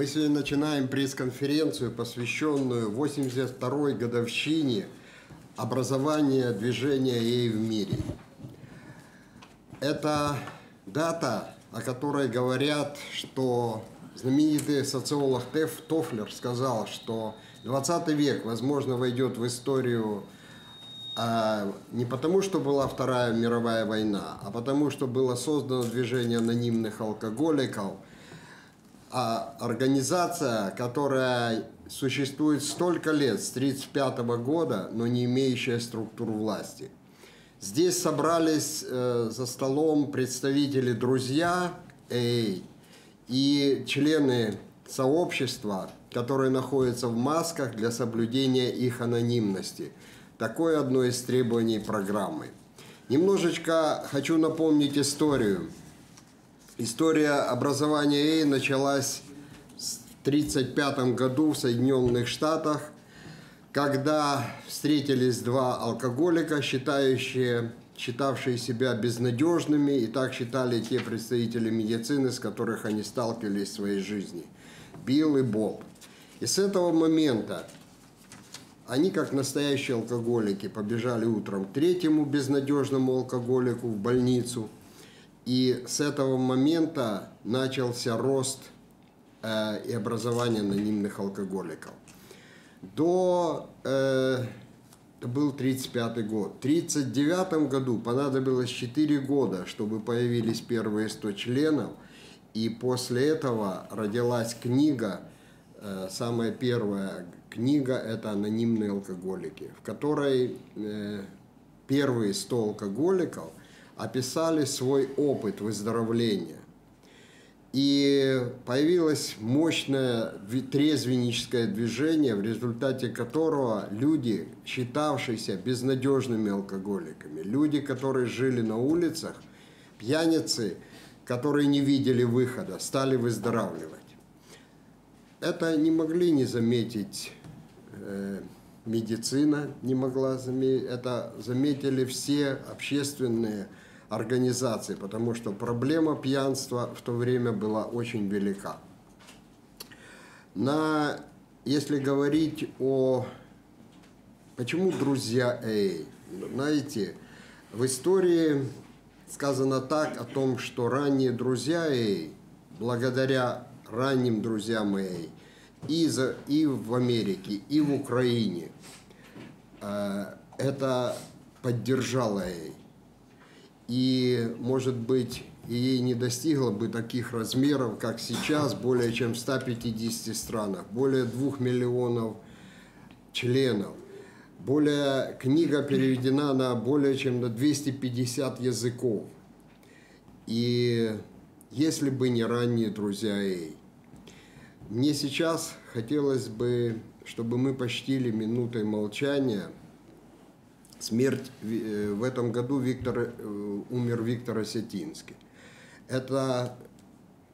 Мы сегодня начинаем пресс-конференцию, посвященную 82-й годовщине образования движения ей в мире. Это дата, о которой говорят, что знаменитый социолог Теф Тофлер сказал, что 20 век, возможно, войдет в историю а, не потому, что была Вторая мировая война, а потому, что было создано движение анонимных алкоголиков – а организация, которая существует столько лет, с 1935 года, но не имеющая структуру власти. Здесь собрались э, за столом представители друзья эй, и члены сообщества, которые находятся в масках для соблюдения их анонимности. Такое одно из требований программы. Немножечко хочу напомнить историю. История образования эй началась в 1935 году в Соединенных Штатах, когда встретились два алкоголика, считающие, считавшие себя безнадежными, и так считали те представители медицины, с которых они сталкивались в своей жизни, Билл и Боб. И с этого момента они, как настоящие алкоголики, побежали утром к третьему безнадежному алкоголику в больницу – и с этого момента начался рост э, и образование анонимных алкоголиков. До, э, это был 35 год. В 1939 году понадобилось 4 года, чтобы появились первые 100 членов. И после этого родилась книга, э, самая первая книга – это «Анонимные алкоголики», в которой э, первые 100 алкоголиков – описали свой опыт выздоровления. И появилось мощное трезвенническое движение, в результате которого люди, считавшиеся безнадежными алкоголиками, люди, которые жили на улицах, пьяницы, которые не видели выхода, стали выздоравливать. Это не могли не заметить э, медицина, не могла заметить, это заметили все общественные организаций, потому что проблема пьянства в то время была очень велика. На, если говорить о... Почему друзья Эй? Знаете, в истории сказано так о том, что ранние друзья Эй, благодаря ранним друзьям Эй, и, за, и в Америке, и в Украине, э, это поддержало Эй и, может быть, ей не достигла бы таких размеров, как сейчас, более чем в 150 странах, более 2 миллионов членов. Более, книга переведена на более чем на 250 языков. И если бы не ранние друзья Эй, мне сейчас хотелось бы, чтобы мы почтили минутой молчания – смерть э, в этом году Виктор, э, умер Виктор Осетинский. Это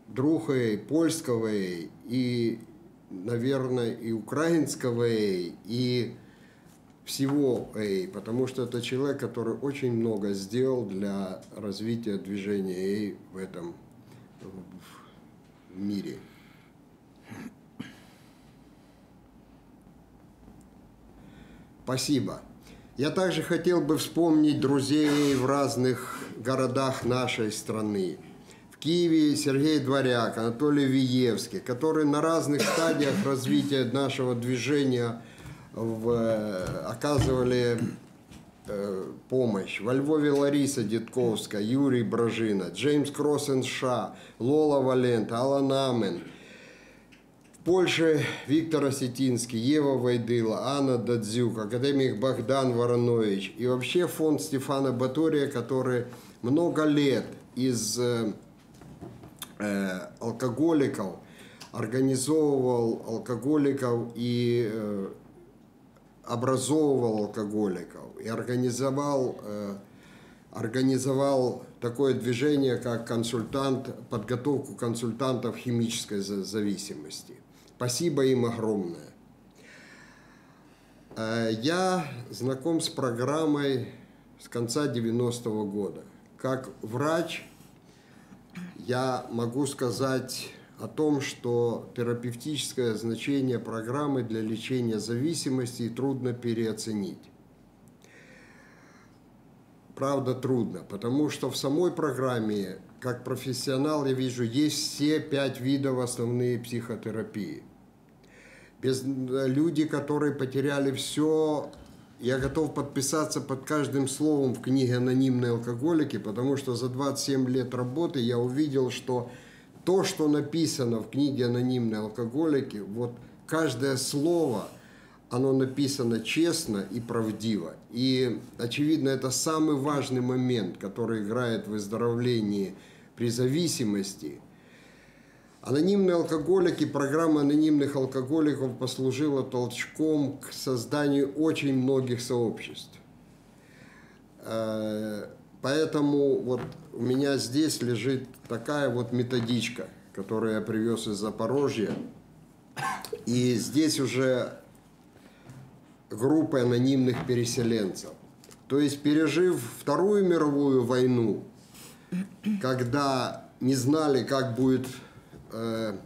друг и польского и, наверное, и украинского и всего эй, потому что это человек, который очень много сделал для развития движения эй в этом в мире. Спасибо. Я также хотел бы вспомнить друзей в разных городах нашей страны. В Киеве Сергей Дворяк, Анатолий Виевский, которые на разных стадиях развития нашего движения в, э, оказывали э, помощь. Во Львове Лариса Дедковская, Юрий Бражина, Джеймс Кроссен Ша, Лола Валент, Алан Амен – Польше Виктор Осетинский, Ева Вайдыла, Анна Дадзюк, академик Богдан Воронович и вообще фонд Стефана Батория, который много лет из э, э, алкоголиков организовывал алкоголиков и э, образовывал алкоголиков и организовал, э, организовал такое движение, как консультант, подготовку консультантов химической зависимости. Спасибо им огромное. Э, я знаком с программой с конца 90-го года. Как врач я могу сказать о том, что терапевтическое значение программы для лечения зависимости трудно переоценить. Правда, трудно, потому что в самой программе, как профессионал, я вижу, есть все пять видов основные психотерапии. Без, люди, которые потеряли все, я готов подписаться под каждым словом в книге «Анонимные алкоголики», потому что за 27 лет работы я увидел, что то, что написано в книге «Анонимные алкоголики», вот каждое слово, оно написано честно и правдиво. И, очевидно, это самый важный момент, который играет в выздоровлении при зависимости. Анонимные алкоголики, программа анонимных алкоголиков послужила толчком к созданию очень многих сообществ. Э, Поэтому вот у меня здесь лежит такая вот методичка, которую я привез из Запорожья. И здесь уже группа анонимных переселенцев. То есть, пережив Вторую мировую войну, когда не знали, как будет э,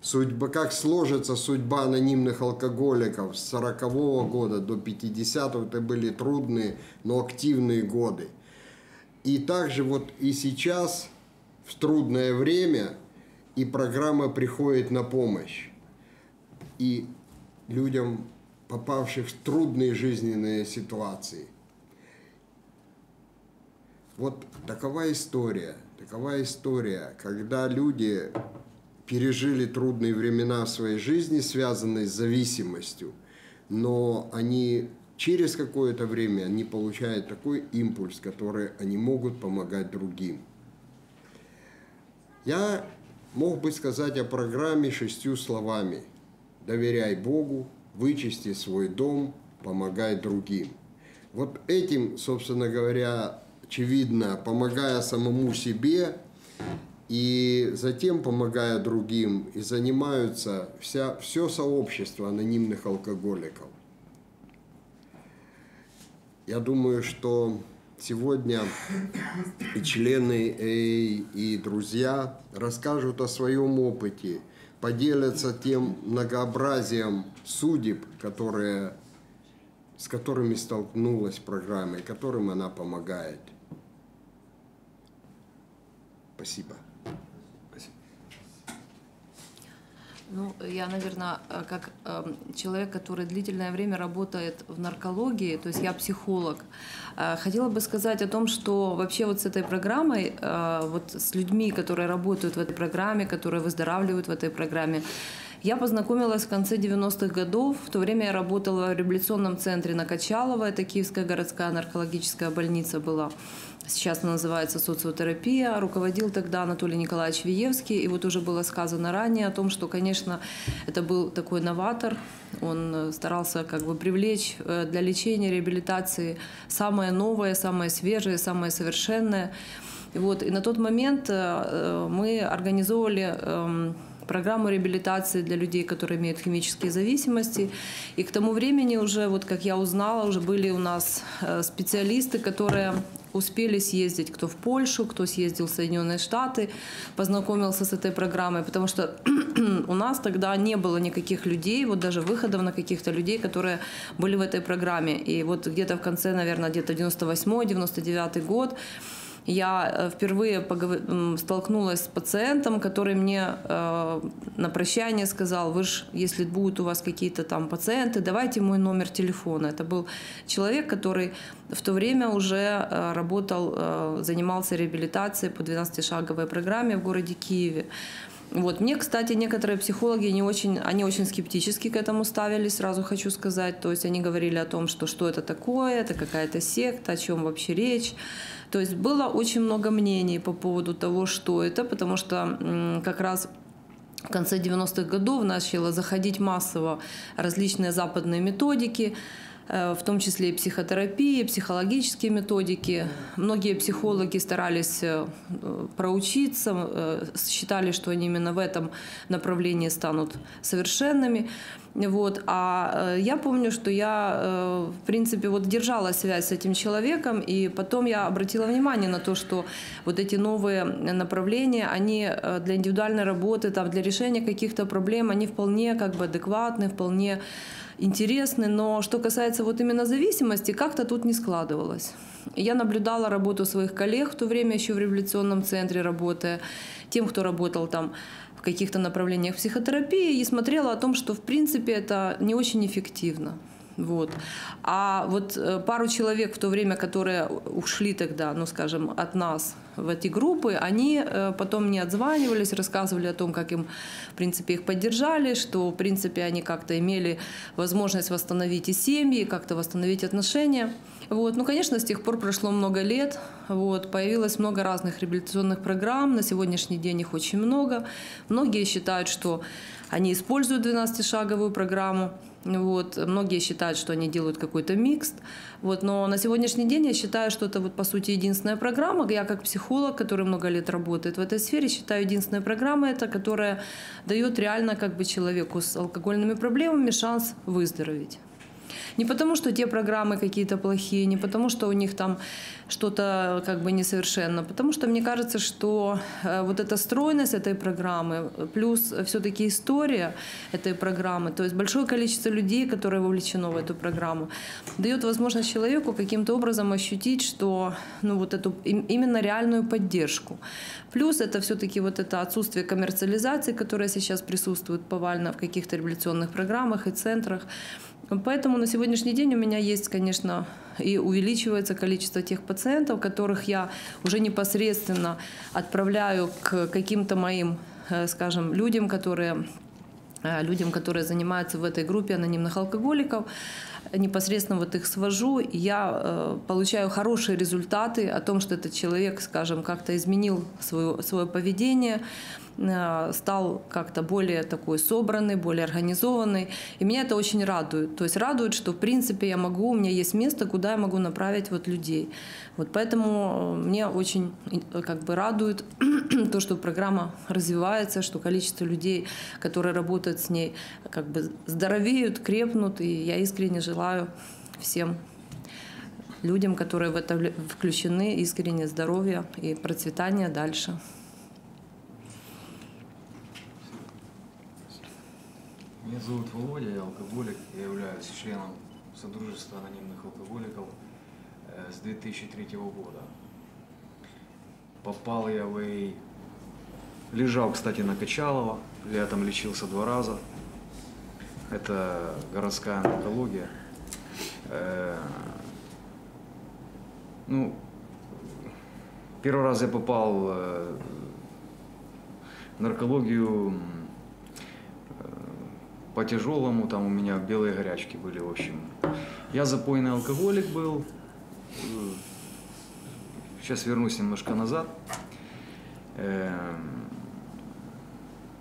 судьба, как сложится судьба анонимных алкоголиков с 40 -го года до 50-го, это были трудные, но активные годы – и также вот и сейчас, в трудное время, и программа приходит на помощь. И людям, попавших в трудные жизненные ситуации. Вот такова история, такова история, когда люди пережили трудные времена в своей жизни, связанные с зависимостью, но они через какое-то время они получают такой импульс, который они могут помогать другим. Я мог бы сказать о программе шестью словами. Доверяй Богу, вычисти свой дом, помогай другим. Вот этим, собственно говоря, очевидно, помогая самому себе и затем помогая другим, и занимаются вся, все сообщество анонимных алкоголиков. Я думаю, что сегодня и члены и, и друзья расскажут о своем опыте, поделятся тем многообразием судеб, которые, с которыми столкнулась программа и которым она помогает. Спасибо. Ну, я, наверное, э, как э, человек, который длительное время работает в наркологии, то есть я психолог, э, хотела бы сказать о том, что вообще вот с этой программой, э, вот с людьми, которые работают в этой программе, которые выздоравливают в этой программе, я познакомилась в конце 90-х годов. В то время я работала в реабилитационном центре на Качалово, это Киевская городская наркологическая больница была. Сейчас она называется социотерапия. Руководил тогда Анатолий Николаевич Виевский. И вот уже было сказано ранее о том, что, конечно, это был такой новатор. Он э, старался как бы привлечь э, для лечения, реабилитации самое новое, самое свежее, самое совершенное. И вот, и на тот момент э, мы организовывали эм, программу реабилитации для людей, которые имеют химические зависимости. И к тому времени уже, вот как я узнала, уже были у нас специалисты, которые успели съездить кто в Польшу, кто съездил в Соединенные Штаты, познакомился с этой программой, потому что у нас тогда не было никаких людей, вот даже выходов на каких-то людей, которые были в этой программе. И вот где-то в конце, наверное, где-то 98-99 год я э, впервые столкнулась с пациентом, который мне э, на прощание сказал, вы же, если будут у вас какие-то там пациенты, давайте мой номер телефона. Это был человек, который в то время уже э, работал, занимался реабилитацией по 12-шаговой программе в городе Киеве. Вот. Мне, кстати, некоторые психологи не очень, они очень скептически к этому ставились, сразу хочу сказать. То есть они говорили о том, что что это такое, это какая-то секта, о чем вообще речь. То есть было очень много мнений по поводу того, что это, потому что как раз в конце 90-х годов начало заходить массово различные западные методики, в том числе и психотерапии, психологические методики. Многие психологи старались проучиться, считали, что они именно в этом направлении станут совершенными. Вот. А я помню, что я, в принципе, вот держала связь с этим человеком, и потом я обратила внимание на то, что вот эти новые направления, они для индивидуальной работы, там, для решения каких-то проблем, они вполне как бы адекватны, вполне интересны, но что касается вот именно зависимости, как-то тут не складывалось. Я наблюдала работу своих коллег в то время еще в революционном центре работая, тем, кто работал там в каких-то направлениях психотерапии, и смотрела о том, что в принципе это не очень эффективно. Вот. А вот э, пару человек в то время, которые ушли тогда, ну скажем, от нас в эти группы, они э, потом мне отзванивались, рассказывали о том, как им, в принципе, их поддержали, что, в принципе, они как-то имели возможность восстановить и семьи, как-то восстановить отношения. Вот. Ну, конечно, с тех пор прошло много лет, вот. появилось много разных реабилитационных программ, на сегодняшний день их очень много. Многие считают, что они используют 12-шаговую программу, вот. Многие считают, что они делают какой-то микс. Вот. Но на сегодняшний день я считаю, что это, вот, по сути, единственная программа. Я как психолог, который много лет работает в этой сфере, считаю, единственная программа это, которая дает реально как бы человеку с алкогольными проблемами шанс выздороветь. Не потому, что те программы какие-то плохие, не потому, что у них там что-то как бы несовершенно, потому что мне кажется, что э, вот эта стройность этой программы, плюс все-таки история этой программы, то есть большое количество людей, которые вовлечено в эту программу, дает возможность человеку каким-то образом ощутить, что ну, вот эту именно реальную поддержку. Плюс это все-таки вот это отсутствие коммерциализации, которая сейчас присутствует повально в каких-то революционных программах и центрах. Поэтому на сегодняшний день у меня есть, конечно, и увеличивается количество тех пациентов, которых я уже непосредственно отправляю к каким-то моим, э, скажем, людям, которые э, людям, которые занимаются в этой группе анонимных алкоголиков, непосредственно вот их свожу, и я э, получаю хорошие результаты о том, что этот человек, скажем, как-то изменил свое, свое поведение, стал как-то более такой собранный, более организованный. И меня это очень радует. То есть радует, что в принципе я могу, у меня есть место, куда я могу направить вот людей. Вот поэтому э, мне очень э, как бы радует то, что программа развивается, что количество людей, которые работают с ней, как бы здоровеют, крепнут. И я искренне желаю всем людям, которые в это включены, искренне здоровья и процветания дальше. Меня зовут Володя, я алкоголик, я являюсь членом Содружества анонимных алкоголиков э, с 2003 года. Попал я в эй... Лежал, кстати, на Качалово, там лечился два раза. Это городская онкология. Э, ну, первый раз я попал э, в наркологию по тяжелому, там у меня белые горячки были, в общем. Я запойный алкоголик был. Сейчас вернусь немножко назад. Эм,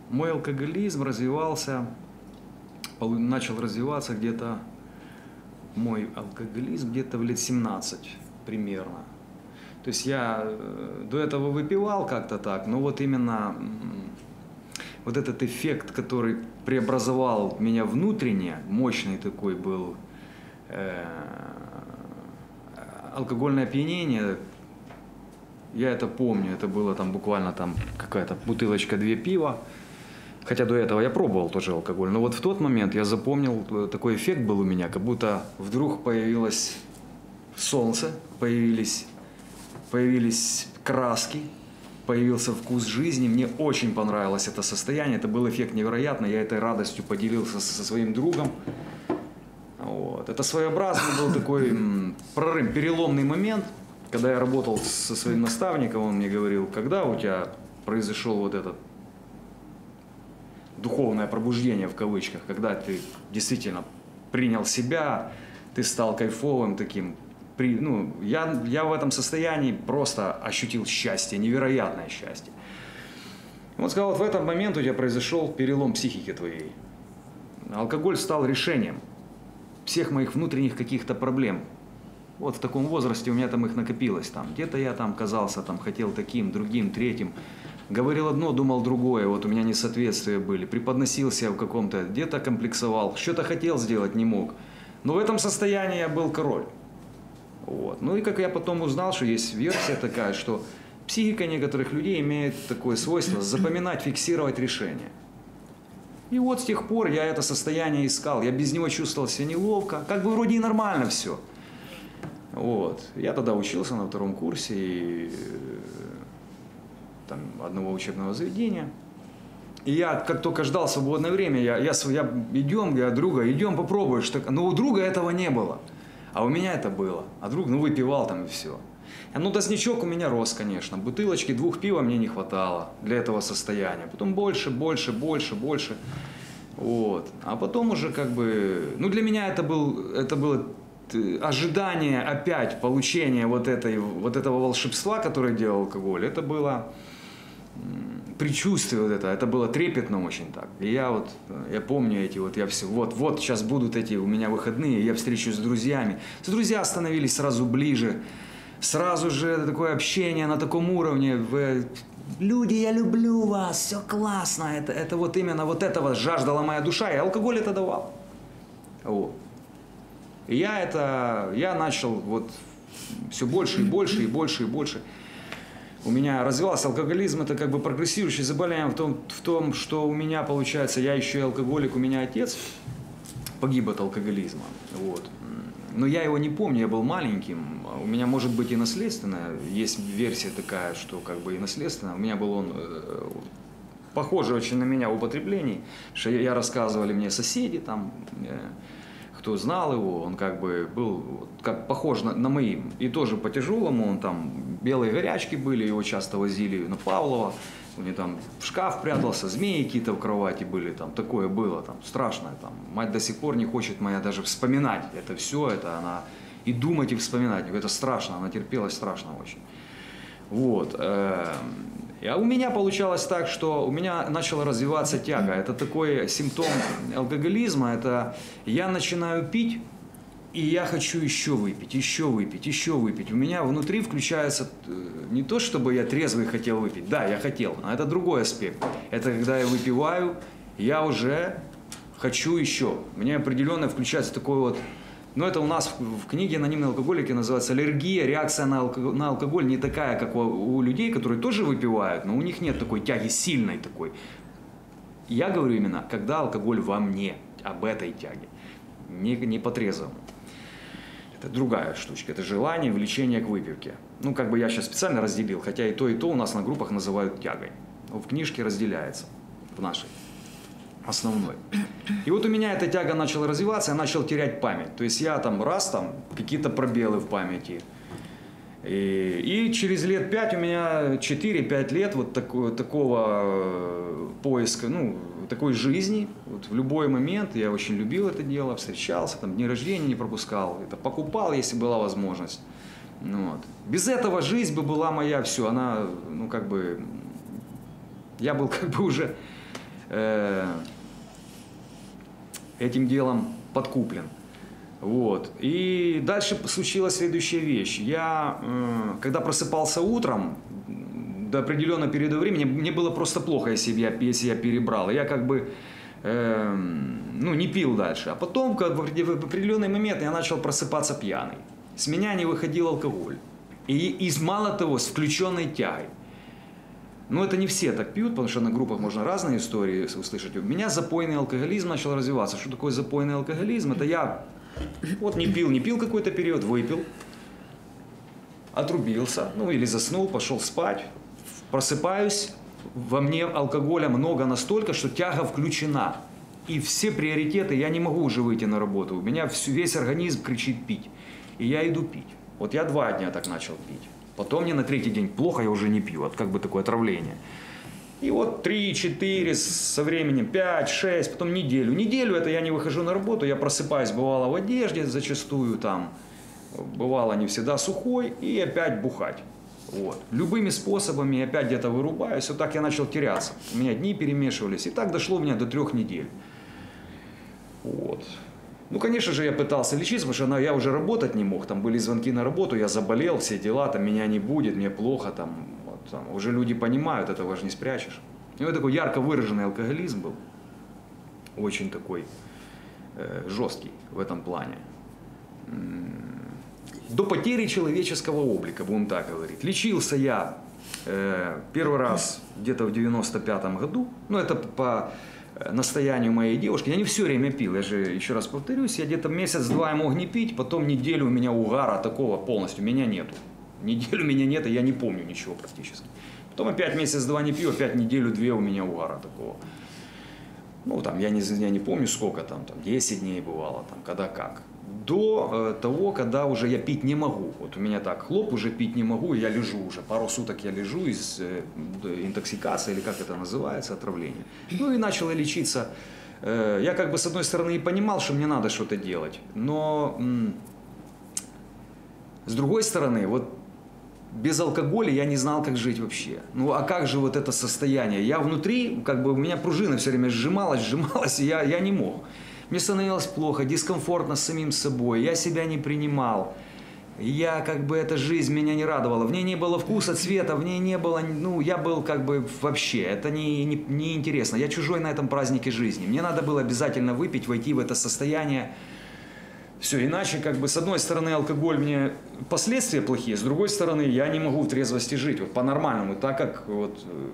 мой алкоголизм развивался, начал развиваться где-то, мой алкоголизм где-то в лет 17 примерно. То есть я э, до этого выпивал как-то так, но вот именно вот этот эффект, который преобразовал меня внутренне, мощный такой был, э, алкогольное опьянение, я это помню, это было там буквально там какая-то бутылочка, две пива, хотя до этого я пробовал тоже алкоголь, но вот в тот момент я запомнил, э, такой эффект был у меня, как будто вдруг появилось солнце, появились, появились краски, появился вкус жизни. Мне очень понравилось это состояние. Это был эффект невероятный. Я этой радостью поделился со своим другом. Вот. Это своеобразный был такой прорыв, переломный момент, когда я работал со своим наставником, он мне говорил, когда у тебя произошел вот этот духовное пробуждение в кавычках, когда ты действительно принял себя, ты стал кайфовым таким, при, ну, я, я в этом состоянии просто ощутил счастье, невероятное счастье. Он сказал, вот в этот момент у тебя произошел перелом психики твоей. Алкоголь стал решением. всех моих внутренних каких-то проблем. Вот в таком возрасте у меня там их накопилось. Там. Где-то я там казался, там, хотел таким, другим, третьим. Говорил одно, думал другое. Вот у меня несоответствия были. Преподносился в каком-то, где-то комплексовал. Что-то хотел сделать, не мог. Но в этом состоянии я был король. Вот. Ну и как я потом узнал, что есть версия такая, что психика некоторых людей имеет такое свойство запоминать, фиксировать решения. И вот с тех пор я это состояние искал. Я без него чувствовал себя неловко. Как бы вроде и нормально все. Вот. Я тогда учился на втором курсе и, э, там, одного учебного заведения. И я как только ждал свободное время, я, я, я идем, я друга, идем попробуешь. Так, но у друга этого не было. А у меня это было. А друг, ну, выпивал там и все. Ну, дозничок у меня рос, конечно. Бутылочки двух пива мне не хватало для этого состояния. Потом больше, больше, больше, больше. Вот. А потом уже как бы... Ну, для меня это, был, это было ожидание опять получения вот, этой, вот этого волшебства, которое делал алкоголь. Это было предчувствие вот это, это было трепетно очень так. И я вот, я помню эти вот, я все, вот, вот сейчас будут эти у меня выходные, я встречусь с друзьями. С друзья становились сразу ближе, сразу же такое общение на таком уровне. Вы, люди, я люблю вас, все классно. Это, это вот именно вот этого жаждала моя душа, и алкоголь это давал. Вот. И я это, я начал вот все больше и больше и больше и больше у меня развивался алкоголизм, это как бы прогрессирующее заболевание в том, в том, что у меня, получается, я еще и алкоголик, у меня отец погиб от алкоголизма. Вот. Но я его не помню, я был маленьким. У меня может быть и наследственное. Есть версия такая, что как бы и наследственное. У меня был он э, похожий очень на меня в употреблении. Что я рассказывали мне соседи там. Э, кто знал его, он как бы был как похож на, на мои. И тоже по тяжелому, он там, белые горячки были, его часто возили на Павлова. У него там в шкаф прятался, змеи какие-то в кровати были, там такое было, там страшное. Там. Мать до сих пор не хочет моя даже вспоминать это все, это она и думать и вспоминать. Это страшно, она терпелась страшно очень. Вот. А у меня получалось так, что у меня начала развиваться тяга. Это такой симптом алкоголизма. Это я начинаю пить, и я хочу еще выпить, еще выпить, еще выпить. У меня внутри включается э, не то, чтобы я трезвый хотел выпить. Да, я хотел, но это другой аспект. Это когда я выпиваю, я уже хочу еще. У меня определенно включается такой вот но это у нас в книге «Анонимные алкоголики» называется аллергия, реакция на, алко- на алкоголь не такая, как у, у людей, которые тоже выпивают, но у них нет такой тяги сильной такой. Я говорю именно, когда алкоголь во мне, об этой тяге, не, не по трезвому. Это другая штучка, это желание, влечение к выпивке. Ну, как бы я сейчас специально разделил, хотя и то, и то у нас на группах называют тягой. Но в книжке разделяется, в нашей основной. И вот у меня эта тяга начала развиваться, я начал терять память. То есть я там раз, там какие-то пробелы в памяти. И, и через лет пять у меня 4-5 лет вот такого, такого э, поиска, ну, такой жизни. Вот в любой момент я очень любил это дело, встречался, там дни рождения не пропускал, это покупал, если была возможность. Ну, вот. Без этого жизнь бы была моя все, она, ну как бы, я был как бы уже э, этим делом подкуплен. Вот. И дальше случилась следующая вещь. Я, э, когда просыпался утром, до определенного периода времени, мне было просто плохо, если я, если я перебрал. Я как бы э, ну, не пил дальше. А потом, как в определенный момент, я начал просыпаться пьяный. С меня не выходил алкоголь. И, и мало того, с включенной тягой. Но это не все так пьют, потому что на группах можно разные истории услышать. У меня запойный алкоголизм начал развиваться. Что такое запойный алкоголизм? Это я вот не пил, не пил какой-то период, выпил, отрубился, ну или заснул, пошел спать, просыпаюсь, во мне алкоголя много настолько, что тяга включена. И все приоритеты, я не могу уже выйти на работу. У меня весь организм кричит пить. И я иду пить. Вот я два дня так начал пить. Потом мне на третий день плохо, я уже не пью. Это как бы такое отравление. И вот 3-4, со временем 5-6, потом неделю. Неделю это я не выхожу на работу, я просыпаюсь, бывало в одежде зачастую там, бывало не всегда сухой, и опять бухать. Вот. Любыми способами опять где-то вырубаюсь, вот так я начал теряться. У меня дни перемешивались, и так дошло у меня до трех недель. Вот. Ну, конечно же, я пытался лечиться, потому что ну, я уже работать не мог. Там были звонки на работу, я заболел, все дела, там меня не будет, мне плохо. Там, вот, там. Уже люди понимают, этого же не спрячешь. И вот такой ярко выраженный алкоголизм был. Очень такой э, жесткий в этом плане. До потери человеческого облика, будем так говорить. Лечился я э, первый раз где-то в 95 году. Ну, это по настоянию моей девушки. Я не все время пил, я же еще раз повторюсь, я где-то месяц-два мог не пить, потом неделю у меня угара такого полностью, меня нету. Неделю меня нет, и я не помню ничего практически. Потом опять месяц-два не пью, опять неделю-две у меня угара такого. Ну, там, я не, я не помню сколько там, там, 10 дней бывало, там, когда как до э, того, когда уже я пить не могу. Вот у меня так, хлоп, уже пить не могу, я лежу уже, пару суток я лежу из э, интоксикации, или как это называется, отравление. Ну и начал лечиться. Э, я как бы с одной стороны и понимал, что мне надо что-то делать, но с другой стороны, вот без алкоголя я не знал, как жить вообще. Ну а как же вот это состояние? Я внутри, как бы у меня пружина все время сжималась, сжималась, и я, я не мог. Мне становилось плохо, дискомфортно с самим собой, я себя не принимал. Я как бы эта жизнь меня не радовала. В ней не было вкуса, цвета, в ней не было, ну, я был как бы вообще, это не, не, не интересно. Я чужой на этом празднике жизни. Мне надо было обязательно выпить, войти в это состояние. Все, иначе как бы с одной стороны алкоголь мне последствия плохие, с другой стороны я не могу в трезвости жить, вот по-нормальному, так как вот э,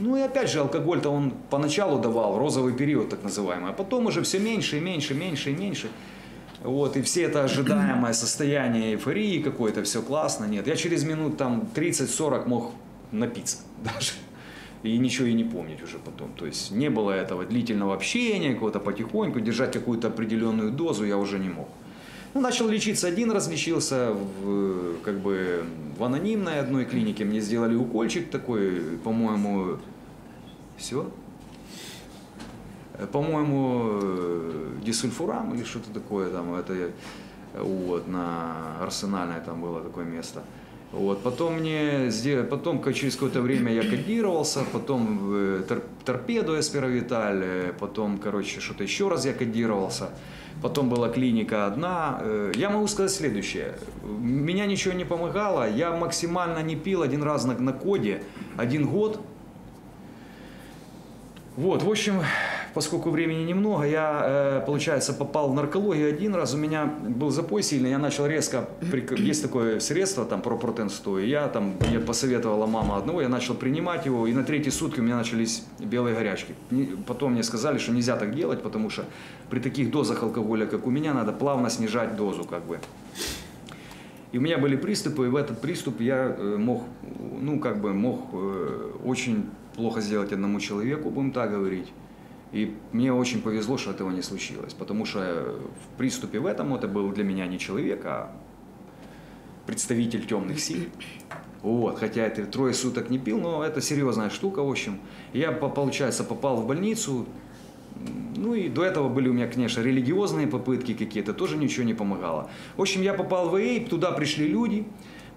ну и опять же, алкоголь-то он поначалу давал, розовый период так называемый, а потом уже все меньше и меньше, меньше и меньше. Вот, и все это ожидаемое состояние эйфории какой-то, все классно, нет. Я через минут там 30-40 мог напиться даже. И ничего и не помнить уже потом. То есть не было этого длительного общения, какого-то потихоньку, держать какую-то определенную дозу я уже не мог. Ну, начал лечиться один раз, лечился в, как бы, в анонимной одной клинике. Мне сделали укольчик такой, по-моему, все. По-моему, дисульфурам или что-то такое там, это вот, на Арсенальной там было такое место. Вот, потом мне потом через какое-то время я кодировался, потом тор, торпеду эспировиталь, э, потом, короче, что-то еще раз я кодировался потом была клиника одна. Э, я могу сказать следующее. Меня ничего не помогало, я максимально не пил один раз на, на коде, один год. Вот, в общем, поскольку времени немного, я, э, получается, попал в наркологию один раз. У меня был запой сильный, я начал резко, есть такое средство, там, пропротен 100, и я там, мне посоветовала мама одного, я начал принимать его, и на третьи сутки у меня начались белые горячки. Потом мне сказали, что нельзя так делать, потому что при таких дозах алкоголя, как у меня, надо плавно снижать дозу, как бы. И у меня были приступы, и в этот приступ я э, мог, ну, как бы, мог э, очень плохо сделать одному человеку, будем так говорить. И мне очень повезло, что этого не случилось, потому что в приступе в этом это был для меня не человек, а представитель темных сил. Вот, хотя это трое суток не пил, но это серьезная штука, в общем. Я, получается, попал в больницу, ну и до этого были у меня, конечно, религиозные попытки какие-то, тоже ничего не помогало. В общем, я попал в ЭИП, туда пришли люди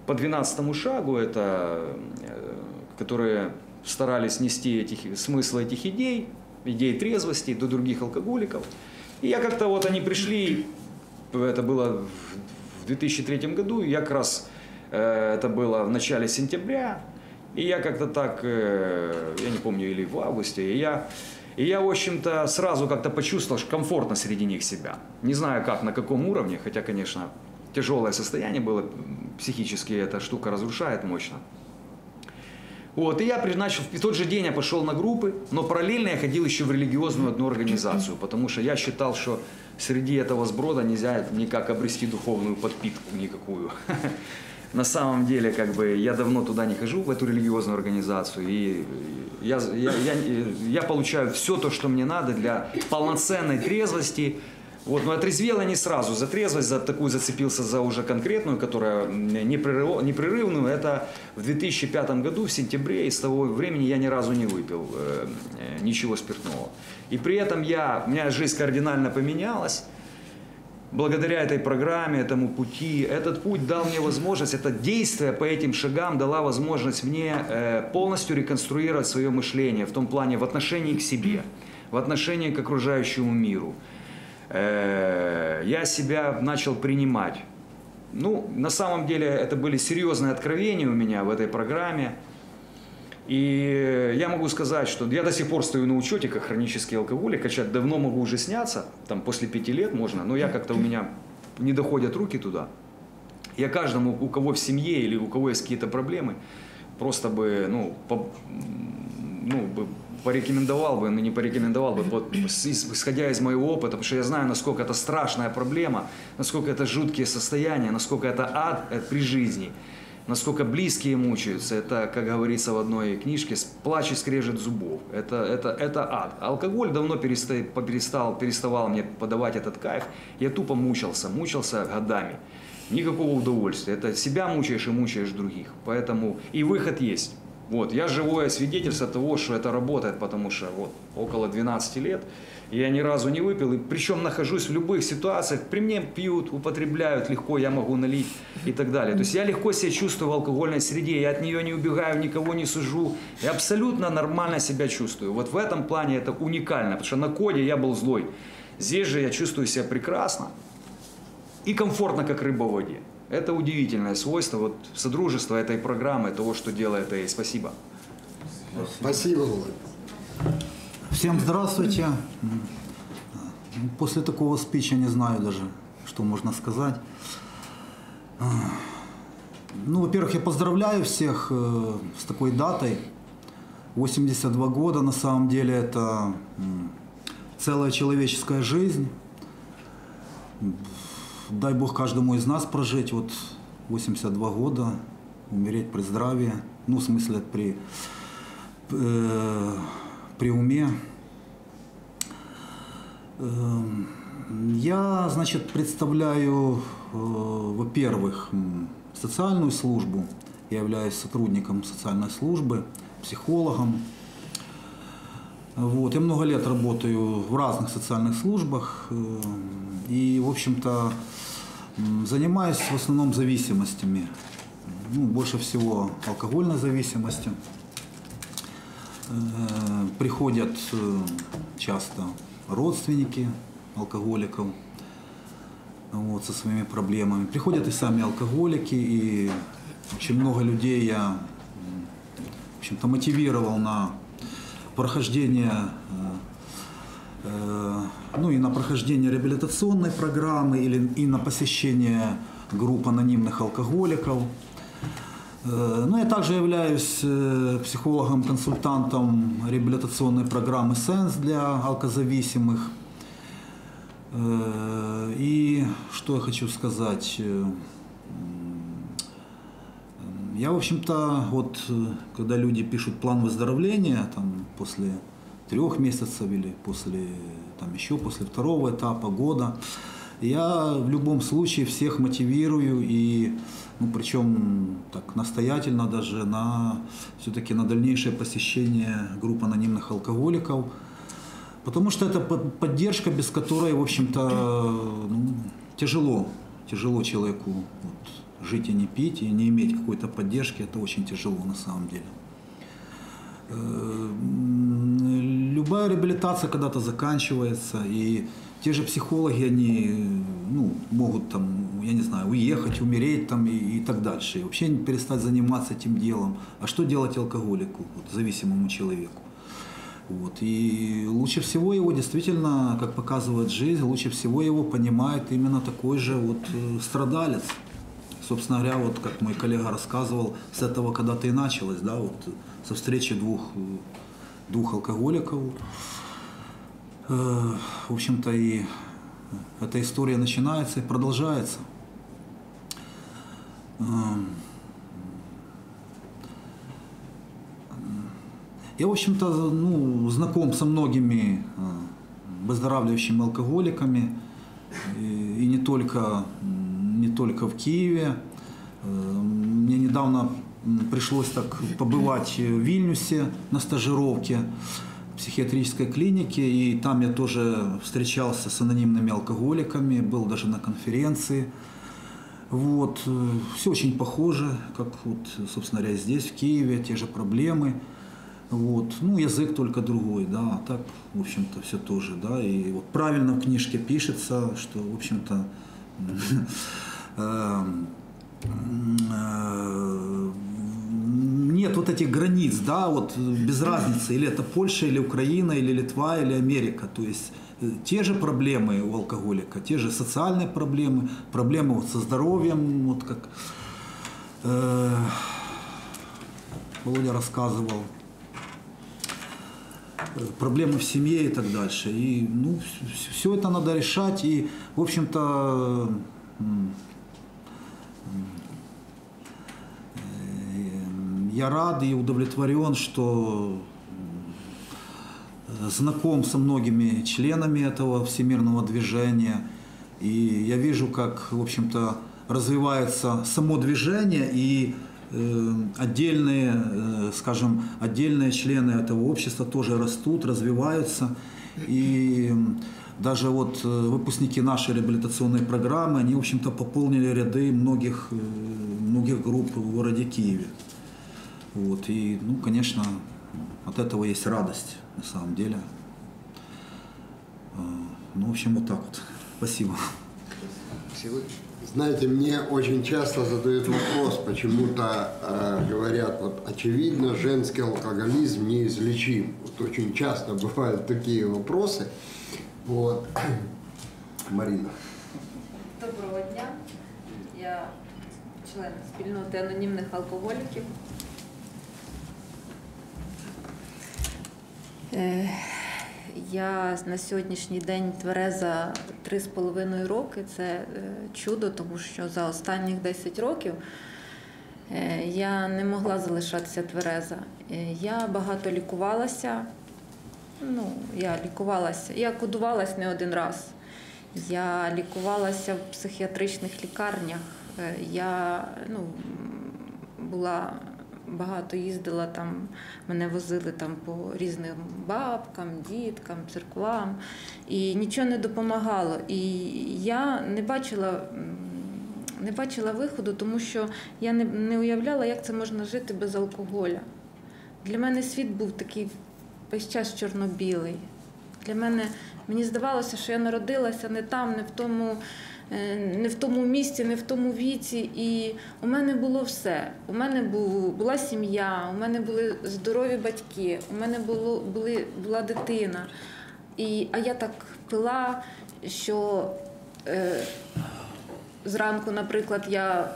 по 12 шагу, это, э, которые старались нести этих, смысл этих идей, идей трезвости до других алкоголиков. И я как-то вот они пришли, это было в 2003 году, я как раз, э, это было в начале сентября, и я как-то так, э, я не помню, или в августе, и я, и я, в общем-то, сразу как-то почувствовал комфортно среди них себя. Не знаю как, на каком уровне, хотя, конечно, тяжелое состояние было, психически эта штука разрушает мощно. Вот, и я начал, в тот же день я пошел на группы, но параллельно я ходил еще в религиозную одну организацию, потому что я считал, что среди этого сброда нельзя никак обрести духовную подпитку никакую. На самом деле, как бы, я давно туда не хожу, в эту религиозную организацию, и я, я, я, я получаю все то, что мне надо для полноценной трезвости, вот, но отрезвела не сразу. За трезвость, за такую зацепился за уже конкретную, которая непрерыв, непрерывную. Это в 2005 году, в сентябре, и с того времени я ни разу не выпил э, э, ничего спиртного. И при этом я, у меня жизнь кардинально поменялась. Благодаря этой программе, этому пути, этот путь дал мне возможность, это действие по этим шагам дала возможность мне э, полностью реконструировать свое мышление в том плане в отношении к себе, в отношении к окружающему миру. Э, я себя начал принимать. Ну, на самом деле это были серьезные откровения у меня в этой программе. И я могу сказать, что я до сих пор стою на учете как хронический алкоголик, хотя давно могу уже сняться, там после пяти лет можно, но я как-то у меня не доходят руки туда. Я каждому, у кого в семье или у кого есть какие-то проблемы, просто бы, ну, по, ну, бы порекомендовал бы, но не порекомендовал бы, вот, исходя из моего опыта, потому что я знаю, насколько это страшная проблема, насколько это жуткие состояния, насколько это ад э, при жизни, насколько близкие мучаются. Это, как говорится в одной книжке, плач и скрежет зубов. Это, это, это ад. Алкоголь давно перестал, перестал, переставал мне подавать этот кайф. Я тупо мучился, мучился годами. Никакого удовольствия. Это себя мучаешь и мучаешь других. Поэтому и выход есть. Вот, я живое свидетельство того, что это работает, потому что вот около 12 лет я ни разу не выпил, и причем нахожусь в любых ситуациях, при мне пьют, употребляют легко, я могу налить и так далее. То есть я легко себя чувствую в алкогольной среде, я от нее не убегаю, никого не сужу, я абсолютно нормально себя чувствую. Вот в этом плане это уникально, потому что на коде я был злой. Здесь же я чувствую себя прекрасно и комфортно, как рыба в воде. Это удивительное свойство вот, содружества этой программы, того, что делает ей. Спасибо. Спасибо, Влад. Всем здравствуйте. После такого спича не знаю даже, что можно сказать. Ну, во-первых, я поздравляю всех э, с такой датой. 82 года, на самом деле, это целая человеческая жизнь дай Бог каждому из нас прожить вот 82 года, умереть при здравии, ну, в смысле, при, э, при уме. Э, я, значит, представляю, э, во-первых, социальную службу. Я являюсь сотрудником социальной службы, психологом. Вот. Я много лет работаю в разных социальных службах. Э, и, в общем-то, занимаюсь в основном зависимостями. Ну, больше всего алкогольной зависимостью. Э, приходят э, часто родственники алкоголиков вот, со своими проблемами. Приходят и сами алкоголики, и очень много людей я в общем-то, мотивировал на прохождение э, ну и на прохождение реабилитационной программы или и на посещение групп анонимных алкоголиков. Э, ну, я также являюсь э, психологом-консультантом реабилитационной программы «Сенс» для алкозависимых. Э, и что я хочу сказать? Я, в общем-то, вот когда люди пишут план выздоровления, там, после трех месяцев или после там еще после второго этапа года. Я в любом случае всех мотивирую и, ну, причем так настоятельно даже на все-таки на дальнейшее посещение групп анонимных алкоголиков, потому что это поддержка, без которой, в общем-то, ну, тяжело, тяжело человеку вот, жить и не пить, и не иметь какой-то поддержки, это очень тяжело на самом деле. Э, любая реабилитация когда-то заканчивается, и те же психологи, они ну, могут там, я не знаю, уехать, умереть там и, и так дальше. И вообще перестать заниматься этим делом. А что делать алкоголику, вот, зависимому человеку? Вот. И лучше всего его действительно, как показывает жизнь, лучше всего его понимает именно такой же вот э, страдалец. Собственно говоря, вот как мой коллега рассказывал, с этого когда-то и началось, да, вот со встречи двух двух алкоголиков. Э, в общем-то, и эта история начинается и продолжается. Э, я, в общем-то, ну, знаком со многими э, выздоравливающими алкоголиками, и, и не только, не только в Киеве. Мне недавно пришлось так побывать в Вильнюсе на стажировке психиатрической клинике, и там я тоже встречался с анонимными алкоголиками, был даже на конференции. Вот. Все очень похоже, как вот, собственно говоря, здесь, в Киеве, те же проблемы. Вот. Ну, язык только другой, да, а так, в общем-то, все тоже, да. И вот правильно в книжке пишется, что, в общем-то, э, нет вот этих границ, да, вот без разницы, или это Польша, или Украина, или Литва, или Америка. То есть э, те же проблемы у алкоголика, те же социальные проблемы, проблемы вот со здоровьем, вот как э, Володя рассказывал, э, проблемы в семье и так дальше. И ну, все это надо решать. И, в общем-то, э, я рад и удовлетворен, что знаком со многими членами этого всемирного движения. И я вижу, как, в общем-то, развивается само движение и отдельные, э, скажем, отдельные члены этого общества тоже растут, развиваются. И даже вот э, выпускники нашей реабилитационной программы, они, в общем-то, пополнили ряды многих, э, многих групп в городе Киеве. Вот. И, ну, конечно, от этого есть радость на самом деле. Э, Ну, в общем, вот так вот. Спасибо. Знаете, мне очень часто задают вопрос, почему-то э, говорят, вот очевидно, женский алкоголизм неизлечим. Вот очень часто бывают такие вопросы. Вот. Марина. Доброго дня. Я член спільноти анонімних алкоголіків. Е, Я на сьогоднішній день твереза 3,5 роки. Це е, чудо, тому що за останніх 10 років е, я не могла залишатися твереза. Е, Я багато лікувалася. Ну, я лікувалася. Я кодувалась не один раз. Я лікувалася в психіатричних лікарнях. Я ну, була багато їздила там, мене возили там по різним бабкам, діткам, церквам, і нічого не допомагало. І я не бачила. Не бачила виходу, тому що я не, не уявляла, як це можна жити без алкоголя. Для мене світ був такий весь час чорно-білий. Для мене мені здавалося, що я народилася не там, не в тому, не в тому місці, не в тому віці. І у мене було все. У мене був, була сім'я, у мене були здорові батьки, у мене було, були, була дитина. І, а я так пила, що е, зранку, наприклад, я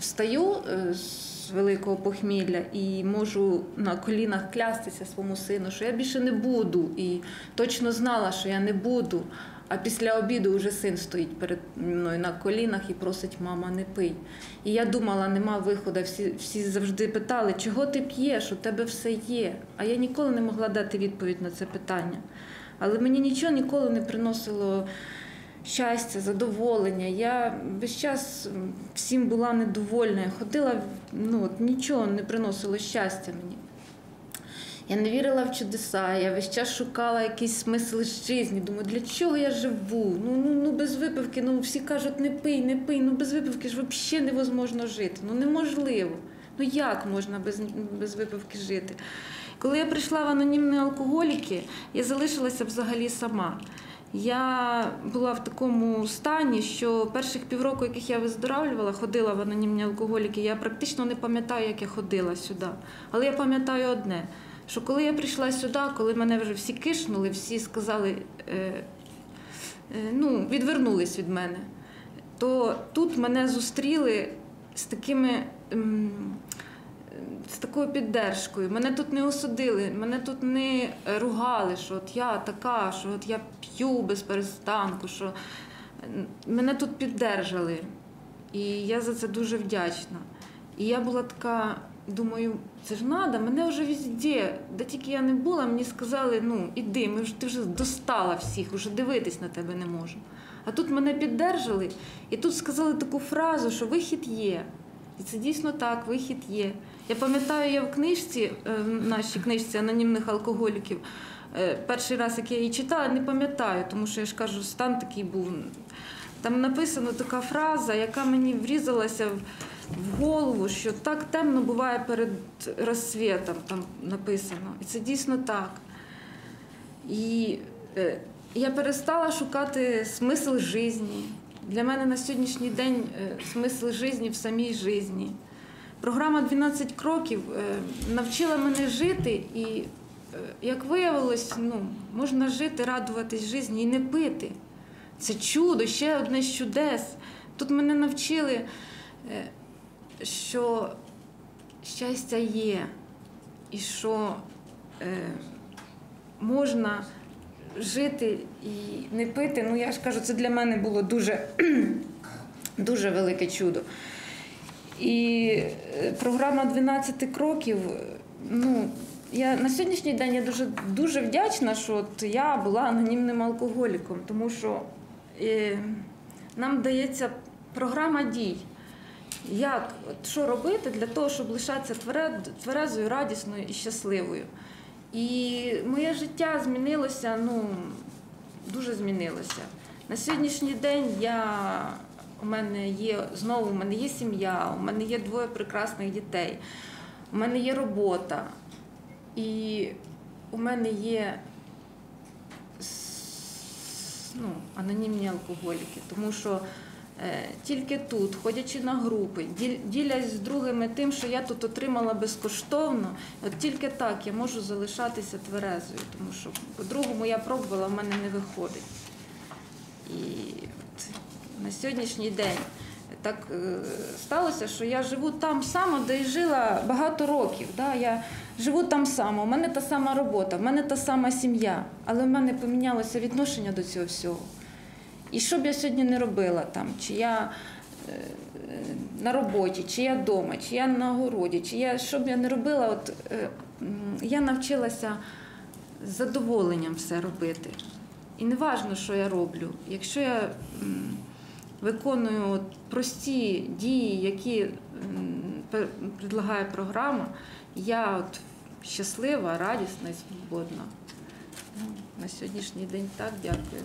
встаю е, з великого похмілля і можу на колінах клястися своєму сину, що я більше не буду. І точно знала, що я не буду. А після обіду вже син стоїть перед мною на колінах і просить, мама, не пий. І я думала, нема виходу. Всі, всі завжди питали, чого ти п'єш, у тебе все є. А я ніколи не могла дати відповідь на це питання. Але мені нічого ніколи не приносило щастя, задоволення. Я весь час всім була недовольна. Я ходила, ну от нічого не приносило щастя мені. Я не вірила в чудеса, я весь час шукала якийсь смисл житті. Думаю, для чого я живу? Ну, ну, ну без випивки, ну всі кажуть, не пий, не пий. Ну без випивки ж взагалі невозможно жити. Ну неможливо. Ну як можна без, без випивки жити? Коли я прийшла в анонімні алкоголіки, я залишилася взагалі сама. Я була в такому стані, що перших півроку, яких я виздоравлювала, ходила в анонімні алкоголіки, я практично не пам'ятаю, як я ходила сюди. Але я пам'ятаю одне: що коли я прийшла сюди, коли мене вже всі кишнули, всі сказали, е, е, ну, відвернулись від мене, то тут мене зустріли з такими. ем, з такою піддержкою. Мене тут не осудили, мене тут не ругали, що от я така, що от я п'ю без перестанку, що мене тут піддержали. І я за це дуже вдячна. І я була така, думаю, це ж треба, мене вже везде, де тільки я не була, мені сказали, ну іди, ми вже ти вже достала всіх, вже дивитись на тебе не можу. А тут мене піддержали, і тут сказали таку фразу, що вихід є. І це дійсно так, вихід є. Я пам'ятаю, я в книжці, е, в нашій книжці анонімних алкоголіків, е, перший раз, як я її читала, не пам'ятаю, тому що я ж кажу, стан такий був. Там написана така фраза, яка мені врізалася в, в голову, що так темно буває перед розсвітом, там написано. І це дійсно так. І е, я перестала шукати смисл житті. Для мене на сьогоднішній день е, смисл житті в самій житті. Програма «12 кроків е, навчила мене жити, і, як виявилось, ну, можна жити, радуватись житті і не пити. Це чудо, ще одне з чудес. Тут мене навчили, що щастя є, і що е, можна жити і не пити. Ну, я ж кажу, це для мене було дуже, дуже велике чудо. І е, програма «12 кроків. Ну, я на сьогоднішній день я дуже, дуже вдячна, що от я була анонімним алкоголіком, тому що е, нам дається програма дій. Як, що робити для того, щоб лишатися тверезою, радісною і щасливою. І моє життя змінилося, ну, дуже змінилося. На сьогоднішній день я, у мене є знову, у мене є сім'я, у мене є двоє прекрасних дітей, у мене є робота, і у мене є ну, анонімні алкоголіки, тому що тільки тут, ходячи на групи, діл- ділясь з другими тим, що я тут отримала безкоштовно, от тільки так я можу залишатися тверезою, тому що по-другому я пробувала, в мене не виходить. І от на сьогоднішній день так е, сталося, що я живу там само, де і жила багато років. Да? Я живу там само, у мене та сама робота, в мене та сама сім'я, але в мене помінялося відношення до цього всього. І що б я сьогодні не робила там, чи я е, на роботі, чи я вдома, чи я на городі, чи я що б я не робила, от е, я навчилася з задоволенням все робити. І не важно, що я роблю. Якщо я виконую от прості дії, які предлагає програма, я от щаслива, радісна і свободна. Ну, на сьогоднішній день так, дякую.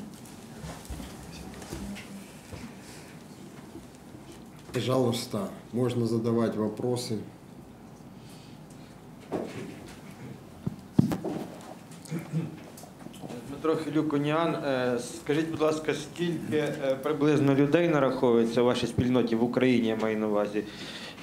Пожалуйста, можно задавать вопросы. Дмитро Хилюк-Коніан, е, скажіть, будь ласка, скільки е, приблизно людей нараховується у вашій спільноті в Україні, я маю на увазі?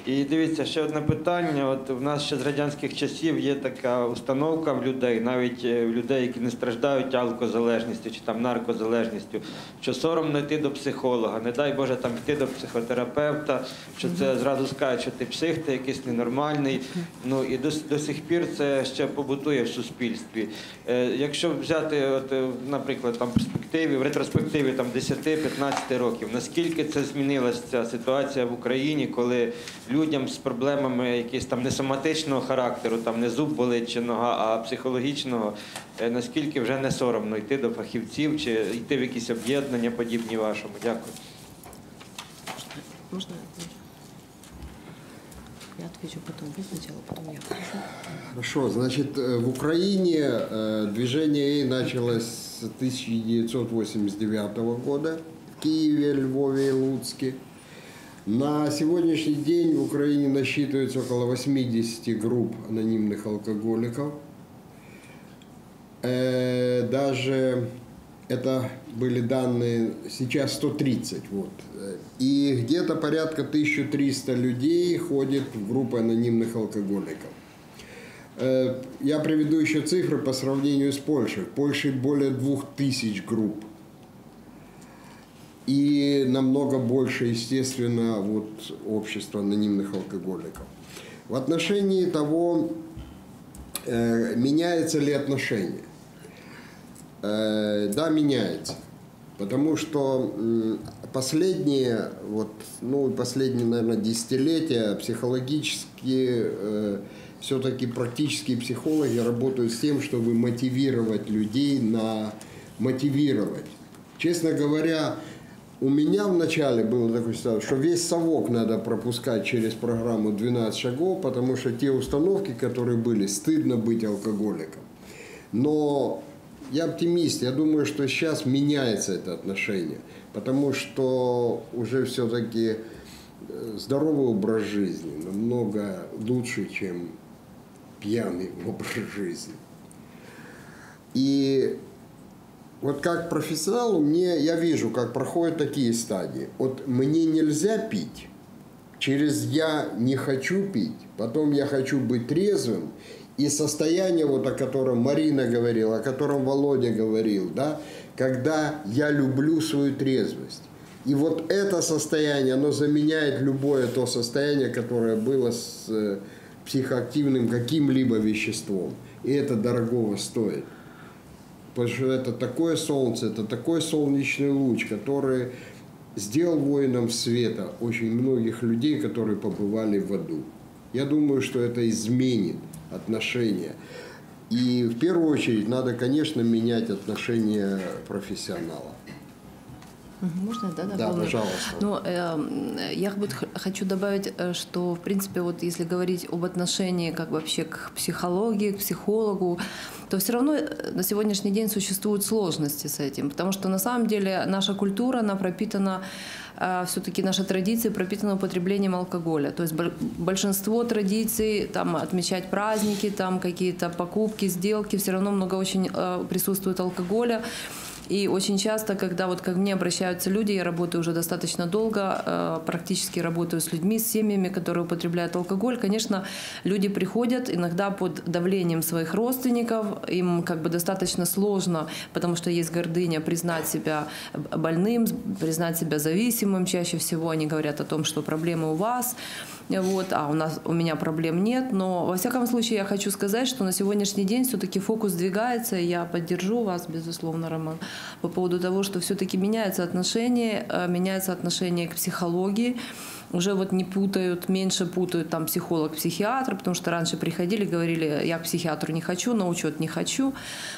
І дивіться, ще одне питання. От в нас ще з радянських часів є така установка в людей, навіть е, в людей, які не страждають алкозалежністю чи там наркозалежністю, що соромно йти до психолога, не дай Боже там йти до психотерапевта, що це зразу скажуть, що ти псих, ти якийсь ненормальний. Ну і до, до сих пір це ще побутує в суспільстві. Е, якщо взяти, от, е, наприклад, там перспективі, в ретроспективі там 10-15 років, наскільки це змінилася ця ситуація в Україні, коли людям з проблемами якісь там не соматичного характеру, там не зуб болить чи нога, а психологічного, е, наскільки вже не соромно йти до фахівців чи йти в якісь об'єднання подібні вашому? Дякую. Можно я отвечу? Я отвечу потом, вы сначала, потом я. Хорошо? Хорошо, значит, э, в Украине э, движение «Эй» началось с 1989 года в Киеве, Львове и Луцке. На сегодняшний день в Украине насчитывается около 80 групп анонимных алкоголиков. Э, Даже это были данные, сейчас 130. Вот. И где-то порядка 1300 людей ходит в группы анонимных алкоголиков. Э, Я приведу еще цифры по сравнению с Польшей. В Польше более 2000 групп. И намного больше, естественно, вот, общества анонимных алкоголиков. В отношении того, э, меняется ли отношение. Э, да, меняется. Потому что последние, вот, ну, последние, наверное, десятилетия психологически все-таки практические психологи работают с тем, чтобы мотивировать людей на мотивировать. Честно говоря, у меня вначале было такое ситуация, что весь совок надо пропускать через программу 12 шагов, потому что те установки, которые были, стыдно быть алкоголиком. Но я оптимист. Я думаю, что сейчас меняется это отношение. Потому что уже все-таки э, здоровый образ жизни намного лучше, чем пьяный образ жизни. И вот как профессионалу мне, я вижу, как проходят такие стадии. Вот мне нельзя пить, через я не хочу пить, потом я хочу быть трезвым, и состояние, вот о котором Марина говорила, о котором Володя говорил, да, когда я люблю свою трезвость. И вот это состояние, оно заменяет любое то состояние, которое было с э, психоактивным каким-либо веществом. И это дорогого стоит. Потому что это такое солнце, это такой солнечный луч, который сделал воином света очень многих людей, которые побывали в аду. Я думаю, что это изменит отношения. И в первую очередь надо, конечно, менять отношения профессионала. Можно, да, Да, пожалуйста. Ну, э, я вот хочу добавить, э, что, в принципе, вот если говорить об отношении как вообще к психологии, к психологу, то все равно э, на сегодняшний день существуют сложности с этим, потому что на самом деле наша культура, она пропитана э, все-таки наша традиция пропитана употреблением алкоголя. То есть большинство традиций, там, отмечать праздники, там, какие-то покупки, сделки, все равно много очень присутствует алкоголя. И очень часто, когда вот ко мне обращаются люди, я работаю уже достаточно долго, э, практически работаю с людьми, с семьями, которые употребляют алкоголь, конечно, люди приходят иногда под давлением своих родственников, им как бы достаточно сложно, потому что есть гордыня признать себя больным, признать себя зависимым. Чаще всего они говорят о том, что проблемы у вас, вот, а у нас у меня проблем нет. Но во всяком случае я хочу сказать, что на сегодняшний день все-таки фокус двигается, и я поддержу вас, безусловно, Роман, по поводу того, что все-таки меняется отношение, э, меняется отношение к психологии уже вот не путают, меньше путают там психолог, психиатр, потому что раньше приходили, говорили, я к психиатру не хочу, на учет не хочу.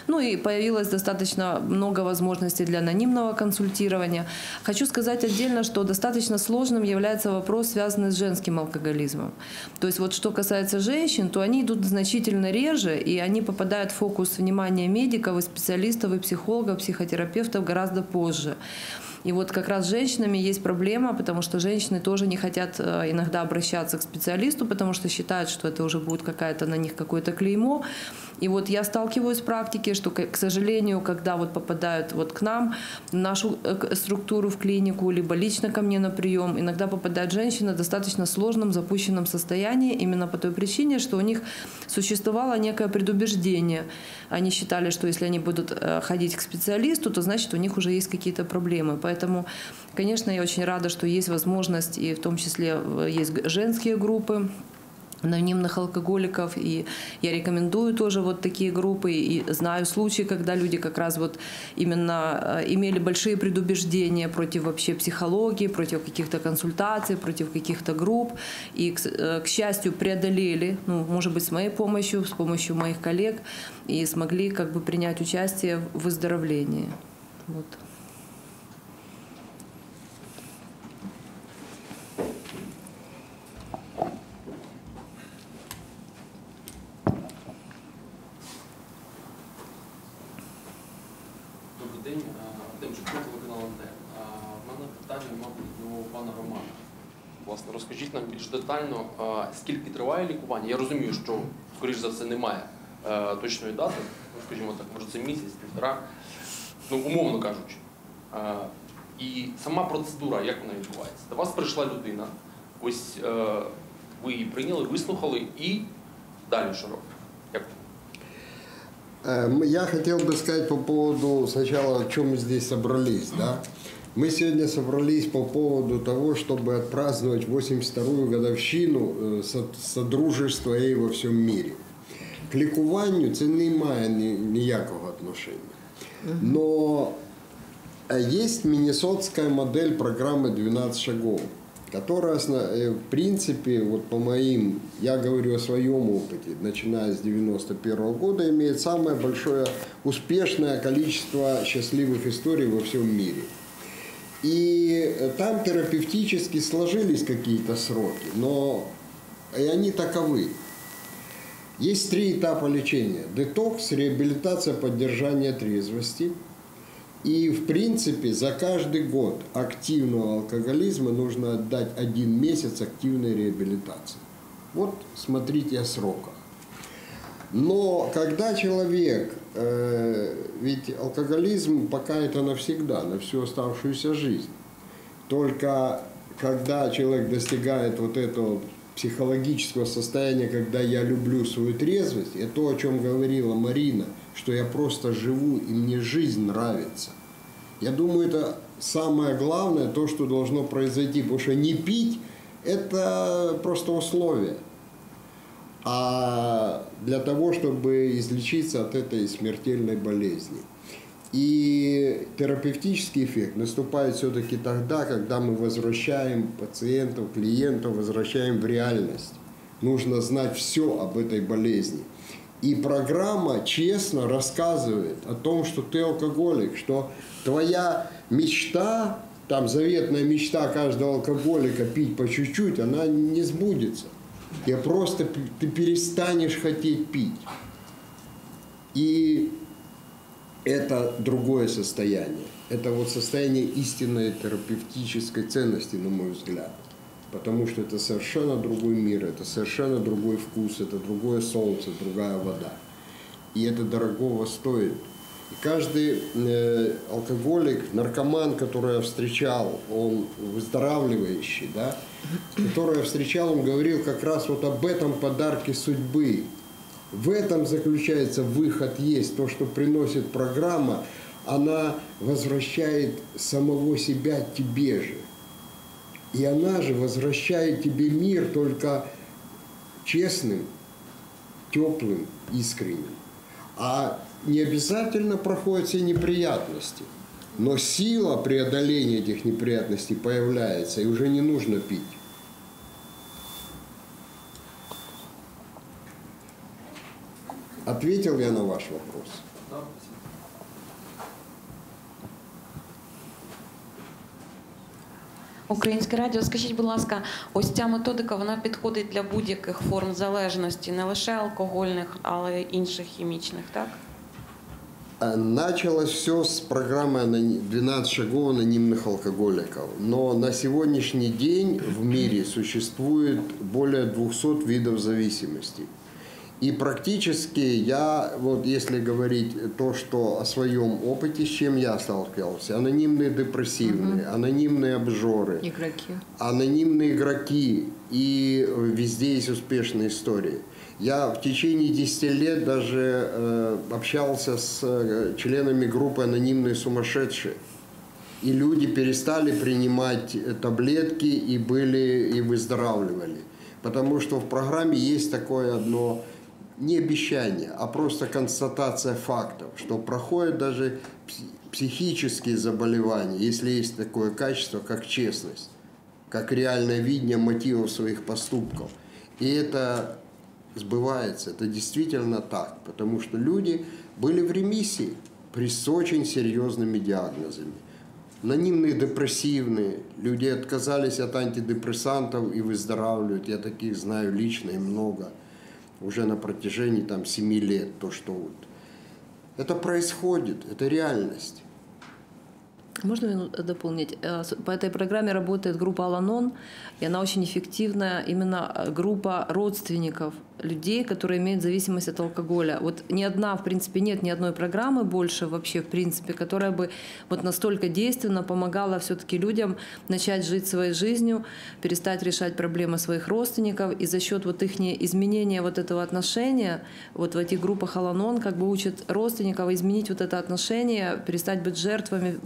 Ну и появилось достаточно много возможностей для анонимного консультирования. Хочу сказать отдельно, что достаточно сложным является вопрос, связанный с женским алкоголизмом. То есть вот что касается женщин, то они идут значительно реже, и они попадают в фокус внимания медиков и специалистов, и психологов, психотерапевтов гораздо позже. И вот как раз с женщинами есть проблема, потому что женщины тоже не хотят э, иногда обращаться к специалисту, потому что считают, что это уже будет какая-то на них какое-то клеймо. И вот я сталкиваюсь с практикой, что, к сожалению, когда вот попадают вот к нам, в нашу э, структуру, в клинику, либо лично ко мне на прием, иногда попадают женщины в достаточно сложном, запущенном состоянии, именно по той причине, что у них существовало некое предубеждение. Они считали, что если они будут э, ходить к специалисту, то значит у них уже есть какие-то проблемы. Поэтому, конечно, я очень рада, что есть возможность, и в том числе э, есть женские группы, анонимных алкоголиков, и я рекомендую тоже вот такие группы, и знаю случаи, когда люди как раз вот именно э, имели большие предубеждения против вообще психологии, против каких-то консультаций, против каких-то групп, и, к, э, к счастью, преодолели, ну, может быть, с моей помощью, с помощью моих коллег, и смогли как бы принять участие в выздоровлении. Вот. Детально, скільки триває лікування. Я розумію, що, скоріш за все, немає е, точної дати, ну, скажімо так, може це місяць, півтора, ну, умовно кажучи. Е, і сама процедура, як вона відбувається? До вас прийшла людина, ось е, ви її прийняли, вислухали і далі що робите? Як? Я хотел бы сказать по поводу сначала, о чем мы здесь собрались, да? Мы сегодня собрались по поводу того, чтобы отпраздновать 82-ю годовщину э, Содружества ей во всем мире. К лікуванню це не має ніякого отношения. Но есть миннесотская модель программы «12 шагов», которая, э, в принципе, вот по моим, я говорю о своем опыте, начиная с 91 -го года, имеет самое большое успешное количество счастливых историй во всем мире – и э, там терапевтически сложились какие-то сроки, но и они таковы. Есть три этапа лечения. Детокс, реабилитация, поддержание трезвости. И, в принципе, за каждый год активного алкоголизма нужно отдать один месяц активной реабилитации. Вот смотрите о сроках. Но когда человек, э, ведь алкоголизм пока это навсегда, на всю оставшуюся жизнь. Только когда человек достигает вот этого психологического состояния, когда я люблю свою трезвость, это то, о чем говорила Марина, что я просто живу и мне жизнь нравится. Я думаю, это самое главное, то, что должно произойти, потому что не пить – это просто условие. А для того, чтобы излечиться от этой смертельной болезни. И терапевтический эффект наступает все-таки тогда, когда мы возвращаем пациентов, клиентов, возвращаем в реальность. Нужно знать все об этой болезни. И программа честно рассказывает о том, что ты алкоголик, что твоя мечта, там заветная мечта каждого алкоголика пить по чуть-чуть, она не сбудется. Я просто ты перестанешь хотеть пить. И это другое состояние. Это вот состояние истинной терапевтической ценности, на мой взгляд. Потому что это совершенно другой мир, это совершенно другой вкус, это другое солнце, другая вода. И это дорогого стоит. И каждый э, алкоголик, наркоман, который я встречал, он выздоравливающий, да, который я встречал, он говорил как раз вот об этом подарке судьбы. В этом заключается выход есть. То, что приносит программа, она возвращает самого себя тебе же. И она же возвращает тебе мир только честным, теплым, искренним. А не обязательно проходят все неприятности. Но сила преодоления этих неприятностей появляется, и уже не нужно пить. Ответил я на ваш вопрос? Українське радіо, скажіть, будь ласка, ось ця методика вона підходить для будь-яких форм залежності, не лише алкогольних, але й інших хімічних, так? А, Началось все с программы аноним- 12 шагов анонимных алкоголиков. Но на сегодняшний день в мире существует более 200 видов зависимости. И практически я, вот если говорить то, что о своем опыте, с чем я сталкивался, анонимные депрессивные, анонимные обжоры, Игроки. анонимные игроки, и везде есть успешные истории. Я в течение 10 лет даже э, общался с э, членами группы «Анонимные сумасшедшие». И люди перестали принимать э, таблетки и были и выздоравливали. Потому что в программе есть такое одно не обещание, а просто констатация фактов, что проходят даже пси- психические заболевания, если есть такое качество, как честность, как реальное видение мотивов своих поступков. И это сбывается, это действительно так, потому что люди были в ремиссии при с очень серьезными диагнозами. Анонимные депрессивные, люди отказались от антидепрессантов и выздоравливают. Я таких знаю лично и много. Уже на протяжении там 7 лет. То, что вот. Это происходит, это реальность. Можно дополнить? Э, По этой программе работает группа Аланон, и она очень эффективная, именно э, группа родственников людей, которые имеют зависимость от алкоголя. Вот ни одна, в принципе, нет ни одной программы больше вообще, в принципе, которая бы вот настолько действенно помогала все-таки людям начать жить своей жизнью, перестать решать проблемы своих родственников, и за счет вот их изменения вот этого отношения, вот в этих группах Аланон как бы учат родственников изменить вот это отношение, перестать быть жертвами,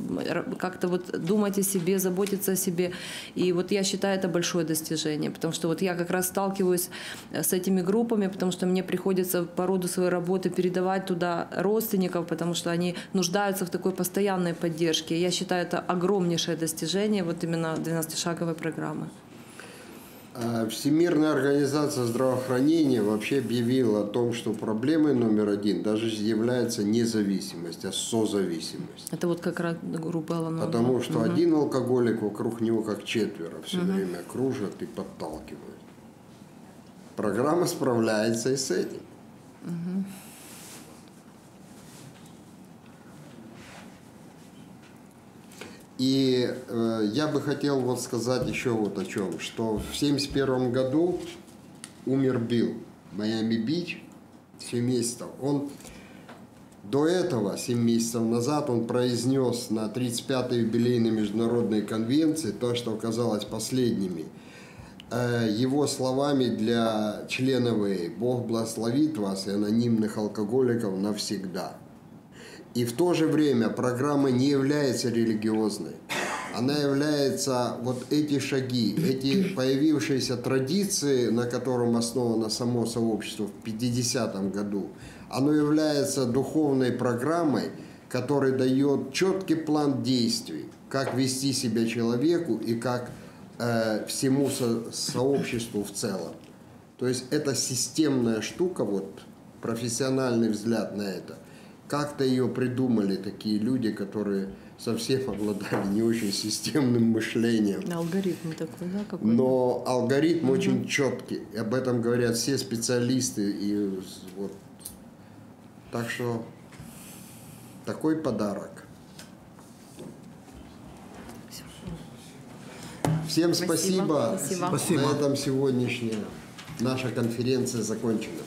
как-то вот думать о себе, заботиться о себе. И вот я считаю это большое достижение, потому что вот я как раз сталкиваюсь э, с этими группами, потому что мне приходится по роду своей работы передавать туда родственников, потому что они нуждаются в такой постоянной поддержке. Я считаю это огромнейшее достижение вот именно 12-шаговой программы. А Всемирная организация здравоохранения вообще объявила о том, что проблемой номер один даже является не зависимость, а созависимость. Это вот как раз группа Алана. Потому что один алкоголик вокруг него как четверо все время кружат и подталкивают. Программа справляется и с этим. И э, я бы хотел вот сказать еще вот о чем, что в 71 году умер Билл Майами-Бич, 7 месяцев. Он до этого, 7 месяцев назад, он произнес на 35-й юбилейной международной конвенции то, что оказалось последними. Э, Его словами для членов ВЭИ «Бог благословит вас и анонимных алкоголиков навсегда». И в то же время программа не является религиозной. Она является вот эти шаги, эти появившиеся традиции, на котором основано само сообщество в 50-м году, оно является духовной программой, которая дает четкий план действий, как вести себя человеку и как э, всему со- сообществу в целом. То есть это системная штука, вот профессиональный взгляд на это. Как-то ее придумали такие люди, которые совсем обладали не очень системным мышлением. Алгоритм такой, да, какой Но алгоритм очень четкий. Об этом говорят все специалисты. И вот. Так что такой подарок. Всем спасибо. Спасибо. Спасибо. На этом сегодняшняя наша конференция закончена.